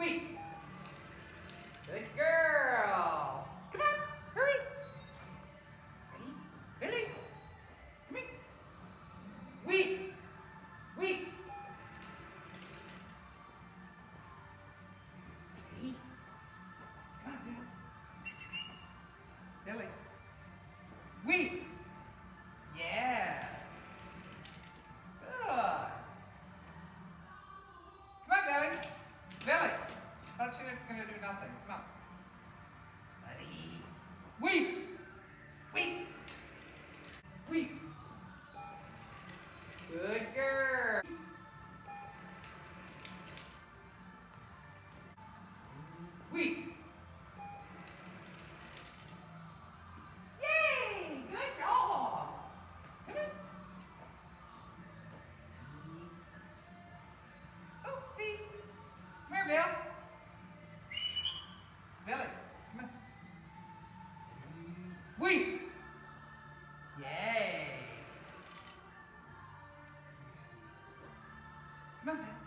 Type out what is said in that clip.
Weak. Good girl. Come on, hurry. Ready? Billy. Come here. Weak. Weak. Ready? Come on, Billy. Billy. Touching it's going to do nothing. Come on. Buddy. Weak. Weak. Weak. Good girl. Weak. Yay! Good job. Come. Oopsie. Come here, Bill. Weep! Yay! Move it.